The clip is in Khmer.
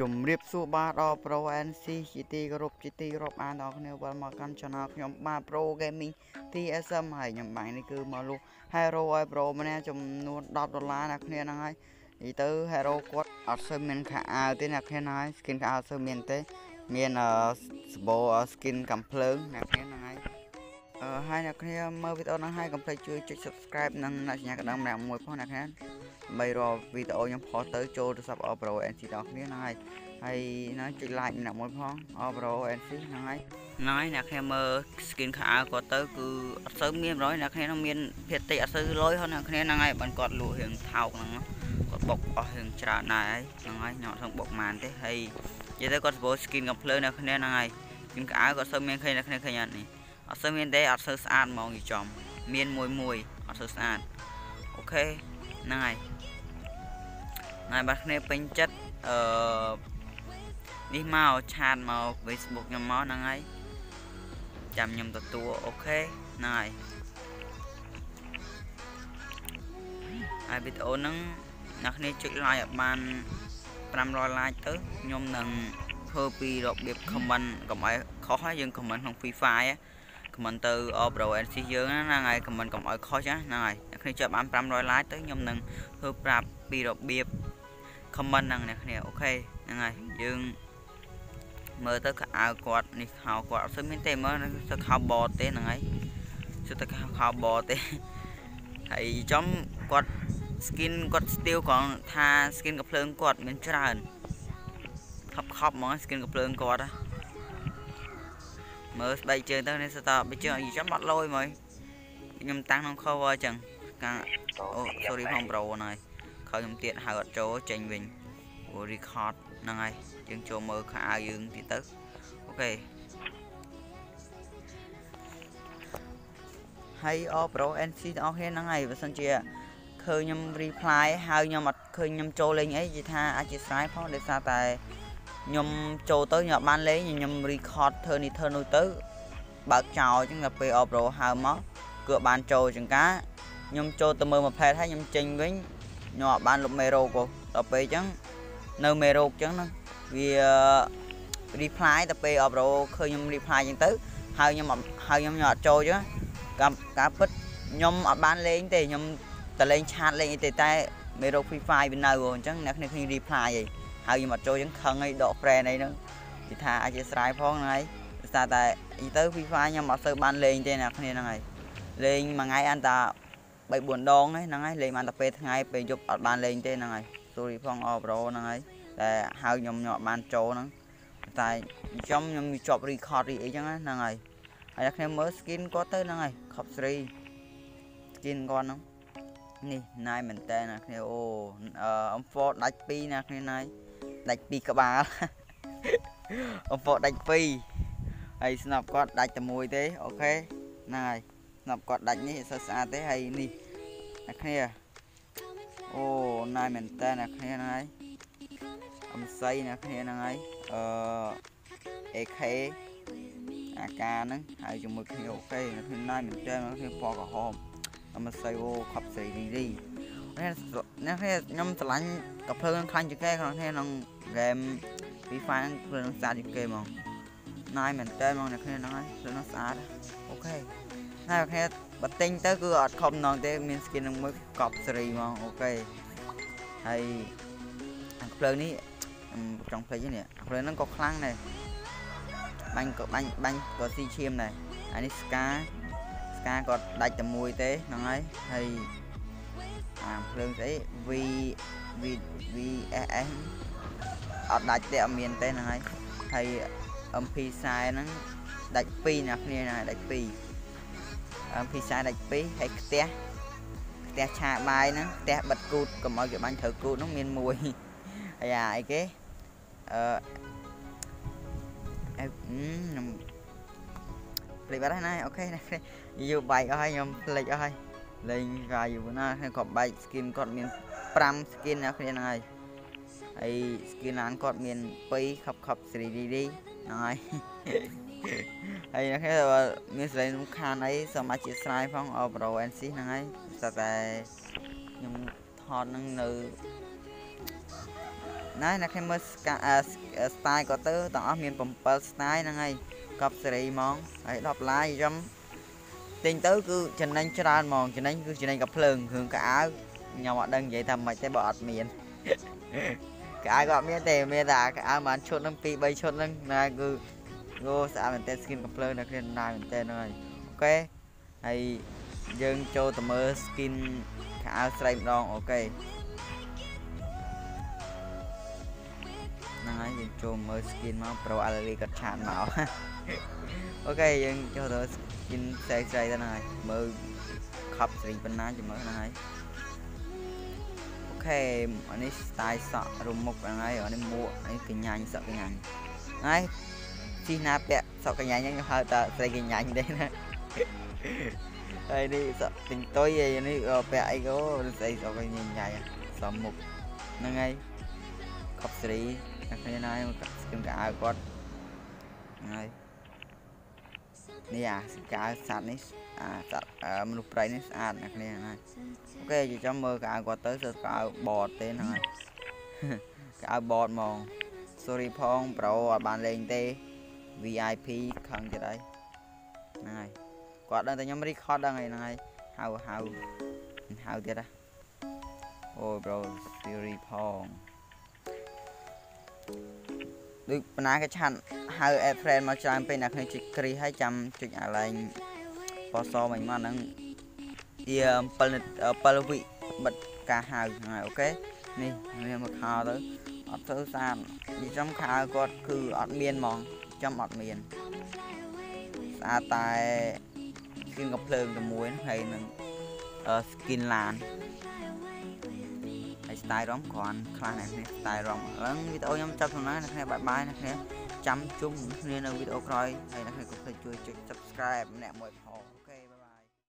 ជំរាបសួរបាទដល់ Pro NC ជាទីគោរពជាទីរាប់អានដល់គ្នាវិលមកកាន់ Channel ខ្ញុំបាទ Pro Gaming TSM ហើយខ្ញុំបាទនេះគឺមកលុះ Hero ឲ្យ Pro ម្នាក់ចំនួន10ដុល្លារអ្នកគ្នាហ្នឹងហើយនិយាយទៅ Hero គាត់អត់សូវមានខោអាវទេអ្នកគ្នាហ្នឹងហើយ skin ខោអាវសូវមានទេ មានសបោ skin កំភ្លើងអ្នកគ្នាហ្នឹងហើយអឺហើយអ្នកគ្នាមើលវីដេអូហ្នឹងហើយកុំភ្លេចជួយចុច Subscribe និងអ្នកសញ្ញាកណ្ដឹងម្នាក់មួយផងអ្នកគ្នា ដើម្បីរកវីដេអូខ្ញុំផុសទៅចូលទូរស័ព្ទ Oppo NC ដល់គ្នាហ្នឹងហើយហើយណាចុច like ម្នាក់មួយផង Oppo NC ហ្នឹងហើយហ្នឹងហើយអ្នកគ្នាមើល skin ខោអាវគាត់ទៅគឺអត់សូវមាន100អ្នកគ្នានឹងមានភាគតិចអត់សូវលុយហ្នឹងអ្នកគ្នាហ្នឹងហើយបានគាត់លក់រឿងថោកហ្នឹងគាត់បុកអស់រឿងច្រើនដែរហ្នឹងហើយខ្ញុំអត់ធំបុកប៉ុន្មានទេហើយនិយាយទៅគាត់សបោ skin កំភ្លើអ្នកគ្នាហ្នឹងហើយ skin ខោអាវគាត់សូវមានឃើញអ្នកគ្នាឃើញអត់នេះអត់សូវមានទេអត់សូវស្អាតហ្មងនិយាយចំមានមួយមួយអត់សូវស្អាតអូខេហ្នឹងហើយ ហើយបាទគ្នាពេញចិត្តអឺនេះមកឆាតមក Facebook ខ្ញុំមកហ្នឹងហើយចាំខ្ញុំទទួលអូខេហ្នឹងហើយហើយវីដេអូហ្នឹងអ្នកគ្នាចុច like ឲ្យបាន500 like ទៅខ្ញុំនឹងធ្វើពីរបៀប comment កុំឲ្យខុសហើយយើង comment ក្នុង Free Fire ខមមិនទៅ Opro NC យើងហ្នឹងហើយខមមិនកុំឲ្យខុសហ្នឹងហើយអ្នកគ្នាចាប់បាន500 like ទៅខ្ញុំនឹងធ្វើប្រាប់ពីរបៀប comment ហ្នឹងអ្នកគ្នាអូខេហ្នឹងហើយយើងមើលទៅខោអាវគាត់នេះខោគាត់អត់សូវមានទេមើលទៅខោបទេហ្នឹងហើយជិះទៅខោបទេហើយចំគាត់ skin គាត់ steel គ្រាន់ថា skin កំភ្លើងគាត់មានច្រើនខប់ខប់ហ្មង skin កំភ្លើងគាត់ណាមើលស្បែកជើងទៅនេះសតបើជើងឲ្យចាំបាត់លយមកខ្ញុំតាំងក្នុង cover ចឹងកាអូ sorry ផង Pro ហ្នឹងហើយ ខោខ្ញុំទៀតហៅអត់ចូលចេញវិញអូ record ហ្នឹងហើយយើងចូលមើលខោអាវយើងទៀតទៅអូខេហើយ Oppo NC ទាំងអស់គ្នាហ្នឹងហើយបើសិនជាឃើញខ្ញុំ reply ហើយខ្ញុំអត់ឃើញខ្ញុំចូលលេងអីនិយាយថាអធិស្ឋានផងដោយសារតែខ្ញុំចូលទៅខ្ញុំអត់បានលេងខ្ញុំ record ធ្វើនេះធ្វើនោះទៅបើកចោលអញ្ចឹងដល់ពេល Oppo ហៅមកគឺបានចូលចង្ការខ្ញុំចូលទៅមើលមួយផែតហើយខ្ញុំចេញវិញខ្ញុំអត់បានលុបមេរោគដល់ពេលអញ្ចឹងនៅមេរោគអញ្ចឹងណាវា reply ដល់ពេល Oppo ឃើញខ្ញុំ reply អញ្ចឹងទៅហើយខ្ញុំហើយខ្ញុំអត់ចូលអញ្ចឹងការការពិតខ្ញុំអត់បានលេងទេខ្ញុំតែលេងឆាតលេងអីទេតែមេរោគ Free Fire វានៅអញ្ចឹងអ្នកគ្នាគ្នា reply អីហើយខ្ញុំអត់ចូលអញ្ចឹងខឹងអីដក friend អីហ្នឹងនិយាយថាអធិស្ស្រ័យផងហ្នឹងហើយដោយសារតែអីទៅ FIFA ខ្ញុំអត់សូវបានលេងទេអ្នកគ្នាហ្នឹងហើយលេងមួយថ្ងៃអន្តតា 3 4ដងហ្នឹងហើយលេងបានតែពេលថ្ងៃពេលយប់អត់បានលេងទេហ្នឹងហើយ sorry ផង Opro ហ្នឹងហើយតែហៅខ្ញុំខ្ញុំអត់បានចូលហ្នឹងតែខ្ញុំខ្ញុំជាប់ record រីអីចឹងហ្នឹងហើយហើយអ្នកគ្នាមើល skin គាត់ទៅហ្នឹងហើយ Cop 3 skin គាត់ហ្នឹងនេះណៃមែនតើអ្នកគ្នាអូអឺ M4 ដាច់2អ្នកគ្នាណៃដាច់2ក្បាលអំពកដាច់2ហើយស្នប់គាត់ដាច់តែមួយទេអូខេហ្នឹងហើយ ស្នប់គាត់ដាច់នេះសើស្អាតទេហើយនេះអ្នកគ្នាអូណាយមែនតើអ្នកគ្នាហ្នឹងហើយអំស័យអ្នកគ្នាហ្នឹងហើយអឺ AK អាការហ្នឹងហើយជាមួយគ្នាអូខេអ្នកគ្នាណាយមែនតើអ្នកគ្នាពណ៌ក្រហមអំស័យអូខប់ស្រីរីរីអ្នកគ្នាខ្ញុំឆ្លាញ់កាភ្លើងខ្លាញ់ជាងគេក្នុងគ្នាក្នុង game Free Fire ហ្នឹងភ្លើងស្អាតជាងគេហ្មងណាយមែនតើហ្មងអ្នកគ្នាហ្នឹងហើយភ្លើងហ្នឹងស្អាតអូខេ ហើយអ្នកគ្នាបើទិញទៅគឺអត់ខំណងទេមាន skin នឹងមួយកប់សេរីហ្មងអូខេហើយភ្លើងនេះចង់ភ្លេចនេះភ្លើងហ្នឹងក៏ខ្លាំងដែរបាញ់ក៏បាញ់បាញ់ក៏ស៊ីឈាមដែរហើយនេះ ska ska គាត់ដាច់តែមួយទេហ្នឹងហើយហើយអាភ្លើងស្អី V V VSS អត់ដាច់ទេអត់មានទេហ្នឹងហើយហើយ MP ខ្សែហ្នឹងដាច់2អ្នកគ្នាណាដាច់2 MP ខ្សែដាច់2ហើយខ្ទះខ្ទះឆាបាយហ្នឹងខ្ទះបិទគូតកុំឲ្យគេបាញ់ត្រូវគូតហ្នឹងមានមួយហើយអាអីគេអឺអឺខ្ញុំភ្លេចបាត់ហើយណាអូខេណាយូរបែកអស់ហើយខ្ញុំភ្លេចអស់ហើយលេងកាយូរណាស់គាត់បែក skin គាត់មាន5 skin អ្នកគ្នាហ្នឹងហើយហើយ skin ឡានគាត់មាន2ខប់ខប់ 3D ហ្នឹងហើយ ហើយអ្នកគេមានសេរីរំខានអីសូមអធិស្ឋានផង Oppo NC ហ្នឹងហើយស្ទើរតែខ្ញុំថតនឹងនៅណាអ្នកខ្ញុំមើល ska- អឺ style ក៏ទៅទាំងអស់មាន7 style ហ្នឹងហើយកប់សេរីហ្មងហើយ10ឡាយខ្ញុំទិញទៅគឺចំណេញច្រើនហ្មងចំណេញគឺចំណេញកាភ្លើងគ្រឿងកៅអៅខ្ញុំអត់ដឹងនិយាយថាម៉េចទេបើអត់មានកៅអៅក៏អត់មានទេមានតែកៅអៅបានឈុតហ្នឹង2 3ឈុតហ្នឹងណាគឺ អូស្អាតមែនតើ skin កាភ្លើងនៅគ្នាណាមែនតើហ្នឹងហើយអូខេហើយយើងចូលទៅមើល skin កៅអៅស្រីម្ដងអូខេហ្នឹងហើយយើងចូលមើល skin មក Pro Alloy គាត់ឆាតមកអូខេយើងចូលទៅ skin ផ្សេងផ្សេងទៅហ្នឹងហើយមើលខប់ស្រីប៉ុណ្ណាចាំមើលហ្នឹងហើយអូខេអានេះ style សក់រុំមុខហ្នឹងហើយអានេះមួកអានេះកញ្ញាញ់សក់កញ្ញាញ់ហើយ ជីណាពាក់សក់កញ្ញាញ់ហ្នឹងខ្ញុំហៅថាស្រីកញ្ញាញ់ទេណាហើយនេះសក់ទិញតុយហើយនេះក៏ពាក់អីក៏ស្អីសក់កញ្ញាញ់ញ៉ៃសំមុខហ្នឹងហើយខប់ស្រីអ្នកគ្នាណាយមកស្គឹមកៅអៅគាត់ហ្នឹងហើយនេះអាស្កៅសัตว์នេះអាសត្វអឺមនុស្សប្រៃនេះស្អាតអ្នកគ្នាហ្នឹងហើយអូខេយើងចាំមើលកៅអៅគាត់ទៅសើកៅអៅបតទេហ្នឹងហើយកៅអៅបតហ្មង sorry ផង Pro អត់បានលេងទេ VIP ខឹងទៀតហើយហ្នឹងហើយគាត់ដឹងតែខ្ញុំ record ដឹងហើយហ្នឹងហើយហៅហៅហៅទៀតហ៎អូ Bro sorry ផងដូចបណ្ណាគេឆាន់ហៅ add friend មកច្រើនពេកអ្នកគ្នាចុចគ្រីហើយចាំចុចអាឡែងពណ៌សមិញមកហ្នឹងជា7 7វិបិទការហៅហ្នឹងហើយអូខេនេះនេះមកខោទៅអត់ទៅស្អាតនិយាយចំខោគាត់គឺអត់មានហ្មង ចំអត់មានស្អាតតែ skin កំភ្លើងតែមួយហ្នឹងហើយនឹង skin ឡានហើយ style រំគ្រាន់ខ្លះអ្នកនេះ style រំឥឡូវវីដេអូខ្ញុំចាប់ក្នុងហ្នឹងអ្នកគ្នាបាយបាយអ្នកគ្នាចាំជុំគ្នានៅវីដេអូក្រោយហើយអ្នកគ្នាកុំភ្លេចជួយចុច subscribe ម្នាក់មួយផងអូខេ